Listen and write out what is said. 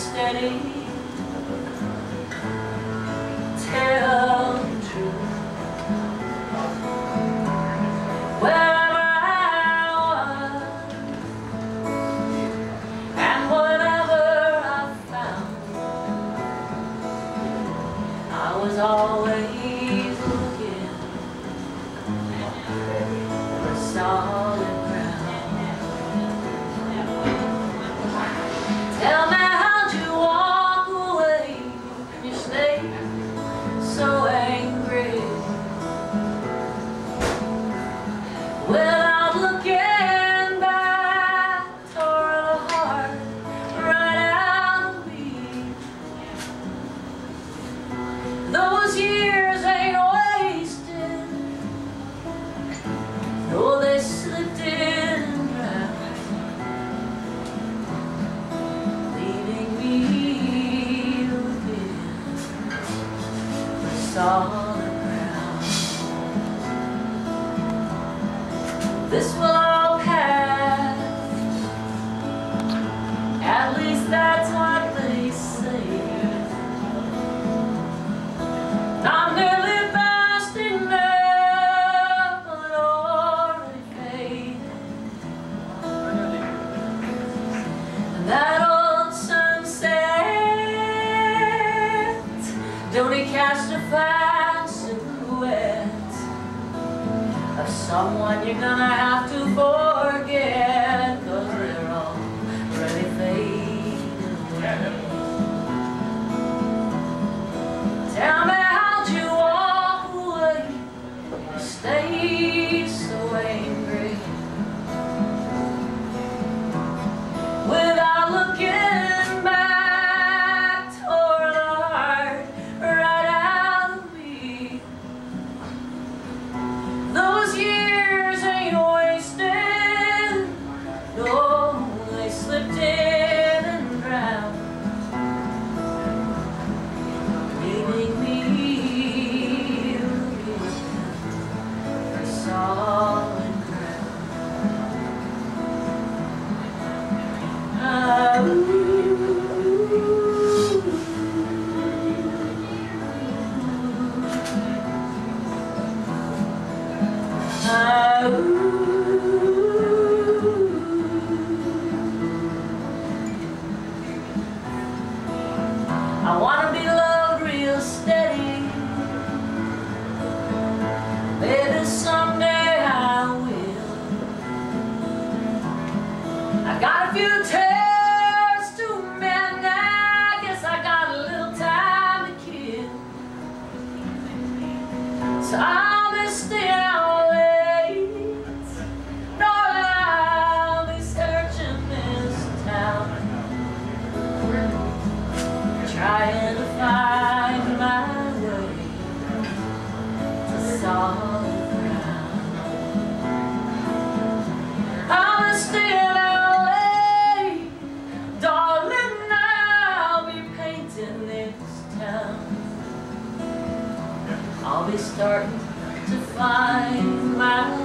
steady. Tell the truth. Wherever I? Was And whatever I found I was always looking For solid Tears ain't wasted. Though they slipped in and drowned Leaving me within I solid ground. This will all pass. At least that's why of someone you're gonna have to forget. So I'll be still. always starting to find my